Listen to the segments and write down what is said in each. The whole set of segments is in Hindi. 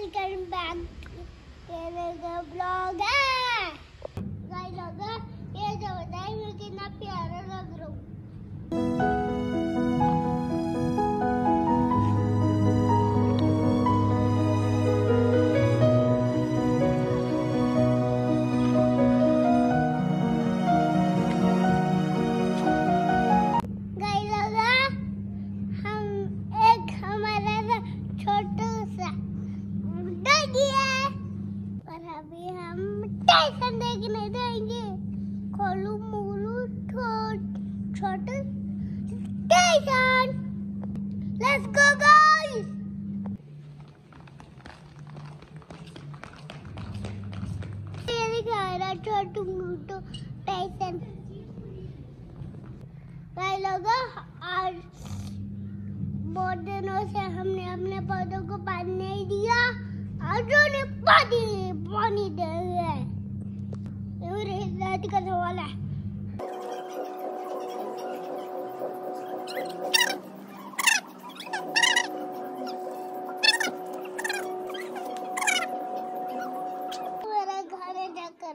वेलकम बैक मेरा ब्लॉग है अभी हम टाइसन देखने जाएँगे। खोलू मोलू छोटा टाइसन लेट्स गो गाइस दिखा रहा छोटू मोटू टाइसन भाई लोगों, आज बहुत दिनों से हमने अपने पौधों को पानी नहीं दिया। आज उन्हें पानी पानी दे है ये मेरे दादी का सवाल है। मेरे घर जाकर।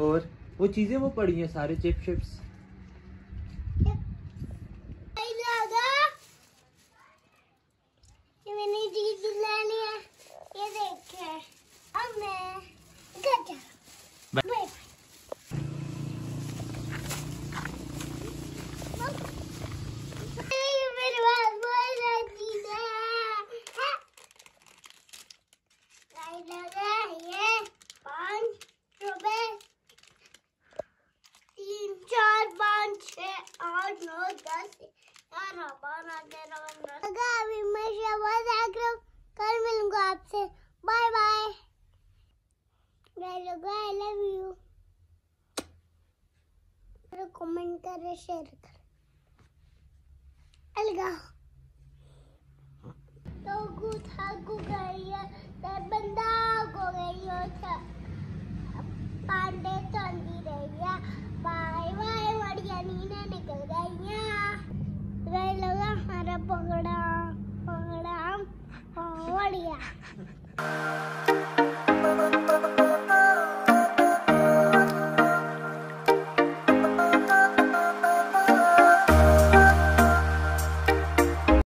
और वो चीज़ें वो पड़ी हैं, सारे चिप चिप्स ये मैंने चीज़ है, ये देखे अब मैं घर जा बाय। बाय बाय मेरे पास बहुत सारी चीज़ें हैं गाइस लगा ये पाँच रुपए तीन चार पाँच छः आठ नौ दस ग्यारह बारह तेरह पंद्रह लगा कल मिलूँगा आपसे। Bye bye. I love you comment करें शेयर करें। अलगा। तो कुछ हाकू 말이 야.